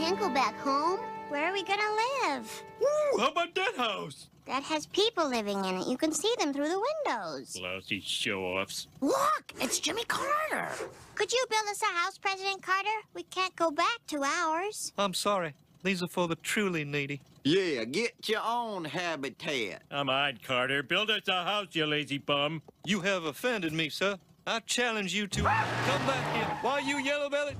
can't go back home. Where are we gonna live? Ooh, how about that house? That has people living in it. You can see them through the windows. Lousy show-offs. Look, it's Jimmy Carter. Could you build us a house, President Carter? We can't go back to ours. I'm sorry. These are for the truly needy. Yeah, get your own habitat. Come on, Carter. Build us a house, you lazy bum. You have offended me, sir. I challenge you to come back here. Why, you yellow-bellied?